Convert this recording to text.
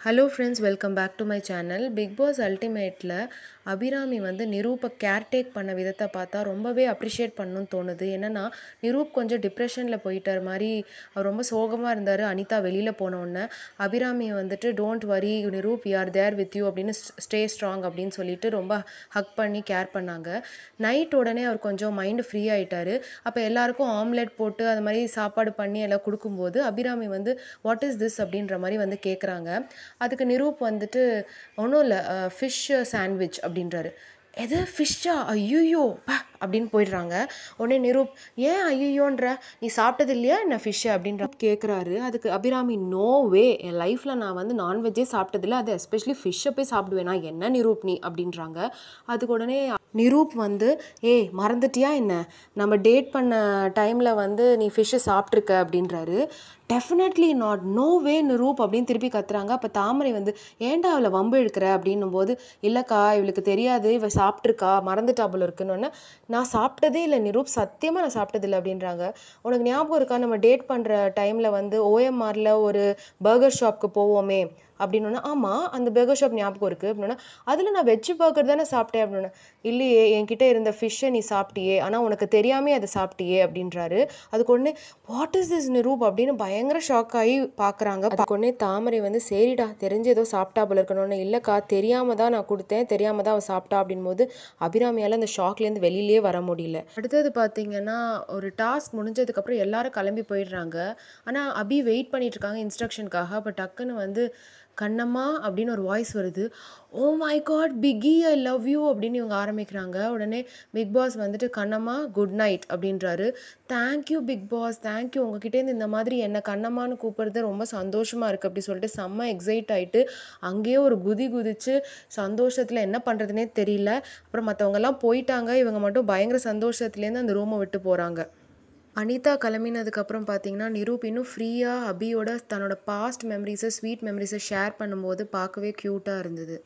Hello friends welcome back to my channel Bigg Boss அல்டிமேட்டில் Abirami வந்து நிரூப்பை கேர்டேக் பண்ண விதத்தை பார்த்தா ரொம்பவே அப்ரிஷியேட் பண்ணணும்னு தோணுது. என்னென்னா நிரூப் கொஞ்சம் டிப்ரெஷனில் போயிட்டார் மாதிரி அவர் ரொம்ப சோகமாக இருந்தார் அனிதா வெளியில் போனோடனே அபிராமியை வந்துட்டு don't worry Niroop you're there with you அப்படின்னு ஸ்டே ஸ்ட்ராங் அப்படின்னு சொல்லிட்டு ரொம்ப ஹக் பண்ணி கேர் பண்ணாங்க. நைட் உடனே அவர் கொஞ்சம் மைண்டு ஃப்ரீ ஆகிட்டார் அப்போ எல்லாருக்கும் ஆம்லெட் போட்டு அது மாதிரி சாப்பாடு பண்ணி எல்லாம் கொடுக்கும்போது அபிராமி வந்து வாட் இஸ் திஸ் அப்படின்ற மாதிரி வந்து கேட்குறாங்க அதுக்கு நிரூப் வந்துட்டு ஒன்றும் இல்லை ஃபிஷ் சாண்ட்விச் அப்படின்றாரு. எது? ஃபிஷ்ஷா ஐயோ பா அப்படின்னு போயிடுறாங்க. உடனே நிரூப் ஏன் ஐயோன்ற நீ சாப்பிட்டது இல்லையா? என்ன ஃபிஷ்ஷு அப்படின்ற கேட்குறாரு அதுக்கு அபிராமி நோ வே என் லைஃப்பில் நான் வந்து நான்வெஜ்ஜே சாப்பிட்டதில்ல அது எஸ்பெஷலி ஃபிஷ்ஷை போய் சாப்பிடுவேனா. என்ன நிரூப் நீ? அப்படின்றாங்க. அதுக்கு உடனே நிரூப் வந்து ஏய் மறந்துட்டியா என்ன? நம்ம டேட் பண்ண டைமில் வந்து நீ ஃபிஷ்ஷை சாப்பிட்ருக்க அப்படின்றாரு. Definitely not no way Niroop. அப்படின்னு திருப்பி கத்துறாங்க. அப்போ தாமரை வந்து ஏன்டா அவளை வம்பு இழுக்கிற? அப்படின்னும் போது இல்லைக்கா இவளுக்கு தெரியாது. இவள் சாப்பிட்ருக்கா மறந்துட்டா போல இருக்குன்னு நான் சாப்பிட்டதே இல்லை நிரூப் சத்தியமாக நான் சாப்பிட்டதில்லை அப்படின்றாங்க. உனக்கு ஞாபகம் இருக்கா? நம்ம டேட் பண்ணுற டைமில் வந்து ஓஎம்ஆரில் ஒரு பர்கர் ஷாப்க்கு போவோமே. அப்படின்னா ஆமாம் அந்த பர்கர் ஷாப் ஞாபகம் இருக்குது அப்படின்னா அதில் நான் வெஜ் பர்கர் தானே சாப்பிட்டேன் அப்படின்னா இல்லையே என்கிட்ட இருந்த ஃபிஷ்ஷை நீ சாப்பிட்டியே ஆனால் உனக்கு தெரியாமே அதை சாப்பிட்டியே அப்படின்றாரு. அதுக்கு ஒன்று வாட் இஸ் திஸ் நிரூப்? அப்படின்னு பயங்கர ஷாக் ஆகி பார்க்குறாங்க அதுக்கு தாமரை வந்து சரிடா தெரிஞ்சு ஏதோ சாப்பிட்டா போல இருக்கணும்னு இல்லைக்கா தெரியாமல் தான் நான் கொடுத்தேன் தெரியாமல் தான் அவன் சாப்பிட்டா அப்படின் போது அபிராமியால் அந்த ஷாக்லேருந்து வெளியிலே வர முடியல. அடுத்தது பார்த்தீங்கன்னா ஒரு டாஸ்க் முடிஞ்சதுக்கப்புறம் எல்லாரும் கிளம்பி போயிடுறாங்க. ஆனால் அபி வெயிட் பண்ணிட்டு இருக்காங்க இன்ஸ்ட்ரக்ஷனுக்காக அப்போ டக்குன்னு வந்து கண்ணம்மா அப்படின்னு ஒரு வாய்ஸ் வருது. ஓ my God Biggie I love you அப்படின்னு இவங்க ஆரம்பிக்கிறாங்க. உடனே பிக் பாஸ் வந்துட்டு கண்ணம்மா குட் நைட் அப்படின்றாரு. Thank you Bigg Boss thank you உங்ககிட்டேருந்து இந்த மாதிரி என்னை கண்ணம்மான்னு கூப்பிடுறது ரொம்ப சந்தோஷமாக இருக்குது அப்படி சொல்லிட்டு செம்ம எக்ஸைட் ஆகிட்டு அங்கேயே ஒரு குதி குதிச்சு சந்தோஷத்தில் என்ன பண்ணுறதுனே தெரியல. அப்புறம் மற்றவங்கெல்லாம் போயிட்டாங்க. இவங்க மட்டும் பயங்கர சந்தோஷத்துலேருந்து அந்த ரூமை விட்டு போகிறாங்க அனிதா கிளம்பினதுக்கப்புறம் பார்த்தீங்கன்னா நிரூப் இன்னும் ஃப்ரீயாக அபியோட தன்னோட பாஸ்ட் மெமரிஸை ஸ்வீட் மெமரிஸை ஷேர் பண்ணும்போது பார்க்கவே க்யூட்டாக இருந்தது.